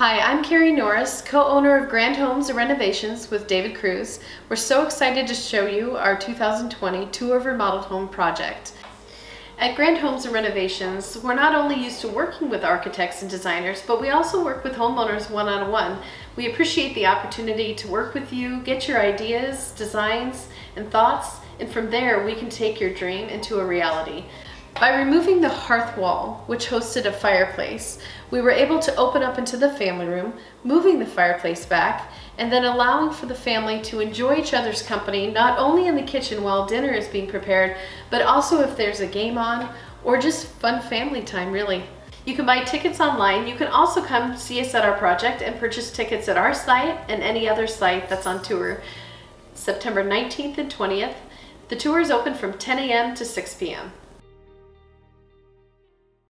Hi, I'm Carrie Norris, co-owner of Grand Homes and Renovations with David Cruz. We're so excited to show you our 2020 Tour of Remodeled Home project. At Grand Homes and Renovations, we're not only used to working with architects and designers, but we also work with homeowners one-on-one. -on -one. We appreciate the opportunity to work with you, get your ideas, designs, and thoughts, and from there we can take your dream into a reality. By removing the hearth wall, which hosted a fireplace, we were able to open up into the family room, moving the fireplace back, and then allowing for the family to enjoy each other's company, not only in the kitchen while dinner is being prepared, but also if there's a game on, or just fun family time, really. You can buy tickets online. You can also come see us at our project and purchase tickets at our site and any other site that's on tour. September 19th and 20th. The tour is open from 10 a.m. to 6 p.m.